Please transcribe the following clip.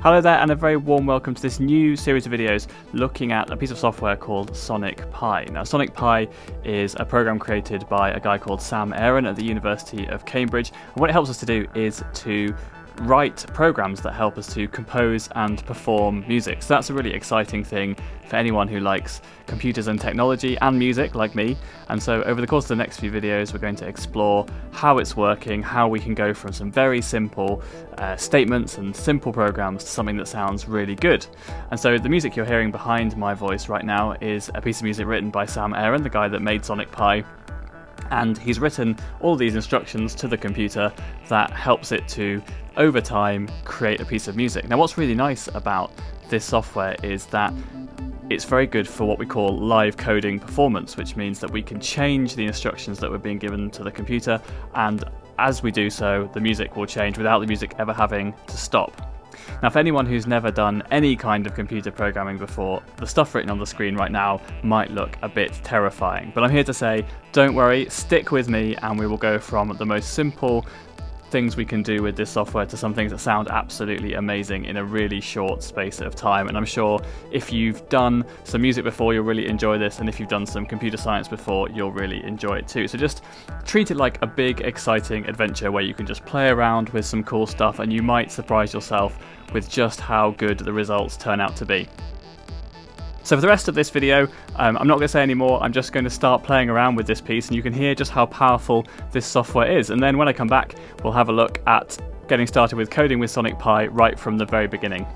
Hello there and a very warm welcome to this new series of videos looking at a piece of software called Sonic Pi. Now Sonic Pi is a program created by a guy called Sam Aaron at the University of Cambridge and what it helps us to do is to write programs that help us to compose and perform music. So that's a really exciting thing for anyone who likes computers and technology and music like me. And so over the course of the next few videos we're going to explore how it's working, how we can go from some very simple uh, statements and simple programs to something that sounds really good. And so the music you're hearing behind my voice right now is a piece of music written by Sam Aaron, the guy that made Sonic Pi and he's written all these instructions to the computer that helps it to over time create a piece of music. Now what's really nice about this software is that it's very good for what we call live coding performance, which means that we can change the instructions that were being given to the computer and as we do so, the music will change without the music ever having to stop. Now, for anyone who's never done any kind of computer programming before, the stuff written on the screen right now might look a bit terrifying. But I'm here to say, don't worry, stick with me, and we will go from the most simple things we can do with this software to some things that sound absolutely amazing in a really short space of time. And I'm sure if you've done some music before, you'll really enjoy this. And if you've done some computer science before, you'll really enjoy it too. So just treat it like a big, exciting adventure where you can just play around with some cool stuff and you might surprise yourself with just how good the results turn out to be. So for the rest of this video, um, I'm not going to say any more, I'm just going to start playing around with this piece and you can hear just how powerful this software is. And then when I come back, we'll have a look at getting started with coding with Sonic Pi right from the very beginning.